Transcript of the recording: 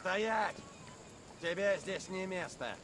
Стоять! Тебе здесь не место.